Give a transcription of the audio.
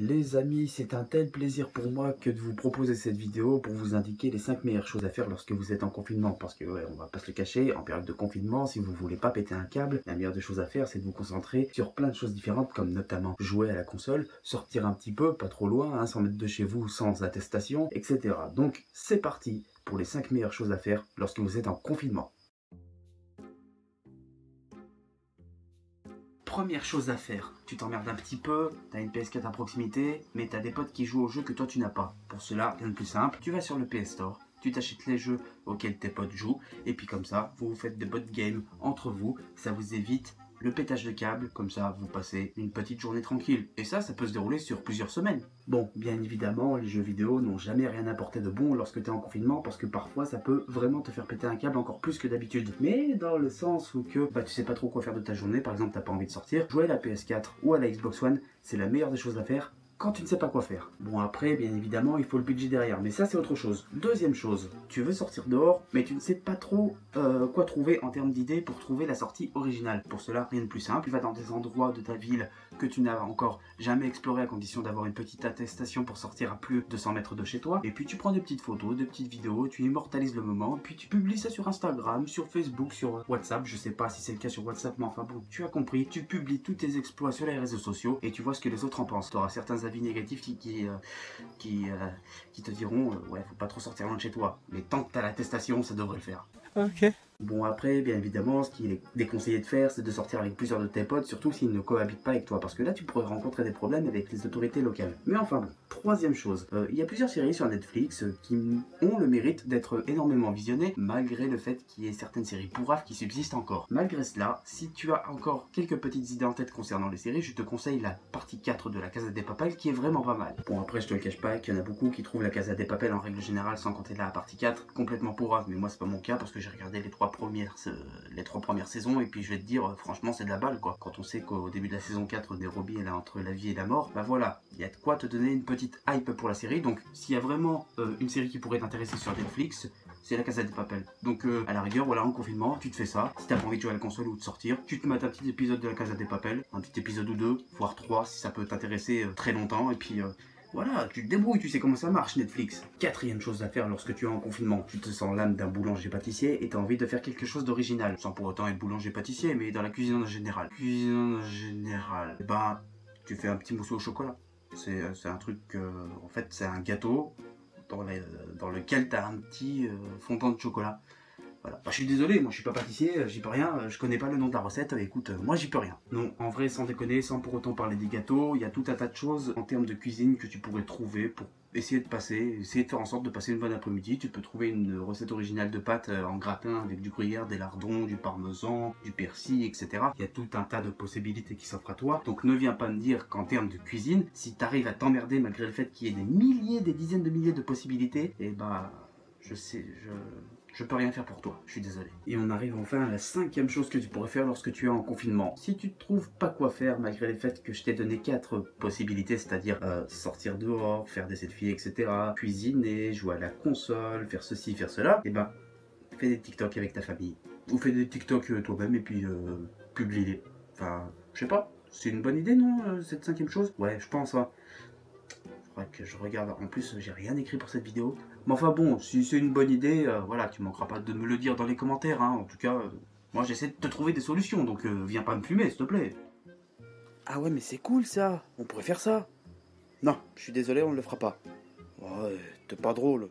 Les amis, c'est un tel plaisir pour moi que de vous proposer cette vidéo pour vous indiquer les 5 meilleures choses à faire lorsque vous êtes en confinement. Parce que, ouais, on va pas se le cacher, en période de confinement, si vous voulez pas péter un câble, la meilleure des choses à faire, c'est de vous concentrer sur plein de choses différentes, comme notamment jouer à la console, sortir un petit peu, pas trop loin, hein, sans mettre de chez vous, sans attestation, etc. Donc, c'est parti pour les 5 meilleures choses à faire lorsque vous êtes en confinement. Première chose à faire, tu t'emmerdes un petit peu, t'as une PS4 à proximité, mais t'as des potes qui jouent au jeu que toi tu n'as pas. Pour cela, rien de plus simple, tu vas sur le PS Store, tu t'achètes les jeux auxquels tes potes jouent, et puis comme ça, vous vous faites des bots games entre vous, ça vous évite le pétage de câble, comme ça vous passez une petite journée tranquille. Et ça, ça peut se dérouler sur plusieurs semaines. Bon, bien évidemment, les jeux vidéo n'ont jamais rien apporté de bon lorsque tu es en confinement, parce que parfois ça peut vraiment te faire péter un câble encore plus que d'habitude. Mais dans le sens où que bah, tu sais pas trop quoi faire de ta journée, par exemple t'as pas envie de sortir, jouer à la PS4 ou à la Xbox One, c'est la meilleure des choses à faire quand tu ne sais pas quoi faire. Bon après, bien évidemment, il faut le budget derrière, mais ça c'est autre chose. Deuxième chose, tu veux sortir dehors, mais tu ne sais pas trop euh, quoi trouver en termes d'idées pour trouver la sortie originale. Pour cela, rien de plus simple, tu vas dans des endroits de ta ville que tu n'as encore jamais exploré à condition d'avoir une petite attestation pour sortir à plus de 100 mètres de chez toi, et puis tu prends des petites photos, des petites vidéos, tu immortalises le moment, puis tu publies ça sur Instagram, sur Facebook, sur WhatsApp, je sais pas si c'est le cas sur WhatsApp, mais enfin bon, tu as compris, tu publies tous tes exploits sur les réseaux sociaux, et tu vois ce que les autres en pensent. Tu auras certains avis négatifs qui, qui, euh, qui, euh, qui, te diront euh, ouais faut pas trop sortir loin de chez toi. Mais tant que t'as l'attestation ça devrait le faire. Ok Bon après, bien évidemment, ce qu'il est déconseillé de faire, c'est de sortir avec plusieurs de tes potes, surtout s'ils ne cohabitent pas avec toi, parce que là tu pourrais rencontrer des problèmes avec les autorités locales. Mais enfin bon, troisième chose, euh, il y a plusieurs séries sur Netflix euh, qui ont le mérite d'être énormément visionnées, malgré le fait qu'il y ait certaines séries pourraves qui subsistent encore. Malgré cela, si tu as encore quelques petites idées en tête concernant les séries, je te conseille la partie 4 de la Casa des Papel qui est vraiment pas mal. Bon après, je te le cache pas qu'il y en a beaucoup qui trouvent la Casa des Papel en règle générale, sans compter la partie 4, complètement pourrave, mais moi c'est pas mon cas parce que j'ai regardé les trois premières, euh, les trois premières saisons et puis je vais te dire euh, franchement c'est de la balle quoi. Quand on sait qu'au début de la saison 4 Nairobi est entre la vie et la mort, bah voilà, il y a de quoi te donner une petite hype pour la série. Donc s'il y a vraiment euh, une série qui pourrait t'intéresser sur Netflix, c'est la Casa des Papel. Donc à la rigueur, voilà, en confinement, tu te fais ça. Si t'as pas envie de jouer à la console ou de sortir, tu te mets un petit épisode de la Casa des Papel, un petit épisode ou deux, voire trois si ça peut t'intéresser très longtemps. Et puis voilà, tu te débrouilles, tu sais comment ça marche Netflix. Quatrième chose à faire lorsque tu es en confinement, tu te sens l'âme d'un boulanger-pâtissier et t'as envie de faire quelque chose d'original, sans pour autant être boulanger-pâtissier, mais dans la cuisine en général. Cuisine en général, ben, tu fais un petit mousseau au chocolat. C'est un truc, en fait, c'est un gâteau dans, dans lequel t'as un petit euh, fondant de chocolat. Voilà. Je suis désolé, moi je suis pas pâtissier, euh, j'y peux rien, euh, je connais pas le nom de la recette, euh, écoute, moi j'y peux rien. Non, en vrai, sans déconner, sans pour autant parler des gâteaux, il y a tout un tas de choses en termes de cuisine que tu pourrais trouver pour essayer de passer, essayer de faire en sorte de passer une bonne après-midi. Tu peux trouver une recette originale de pâtes en gratin avec du gruyère, des lardons, du parmesan, du persil, etc. Il y a tout un tas de possibilités qui s'offrent à toi. Donc ne viens pas me dire qu'en termes de cuisine, si t'arrives à t'emmerder malgré le fait qu'il y ait des milliers, des dizaines de milliers de possibilités, et eh bah je sais, je je peux rien faire pour toi, je suis désolé. Et on arrive enfin à la cinquième chose que tu pourrais faire lorsque tu es en confinement. Si tu te trouves pas quoi faire malgré le fait que je t'ai donné quatre possibilités, c'est-à-dire euh, sortir dehors, faire des selfies, etc., cuisiner, jouer à la console, faire ceci, faire cela, et eh ben fais des TikTok avec ta famille. Ou fais des TikTok euh, toi-même et puis euh, publie-les. Enfin, je sais pas. C'est une bonne idée, non, cette cinquième chose? Ouais, je pense, hein que je regarde. En plus, j'ai rien écrit pour cette vidéo. Mais enfin bon, si c'est une bonne idée, euh, voilà, tu manqueras pas de me le dire dans les commentaires. Hein. En tout cas, euh, moi j'essaie de te trouver des solutions, donc euh, viens pas me fumer, s'il te plaît. Ah ouais, mais c'est cool ça. On pourrait faire ça. Non, je suis désolé, on ne le fera pas. Ouais, t'es pas drôle.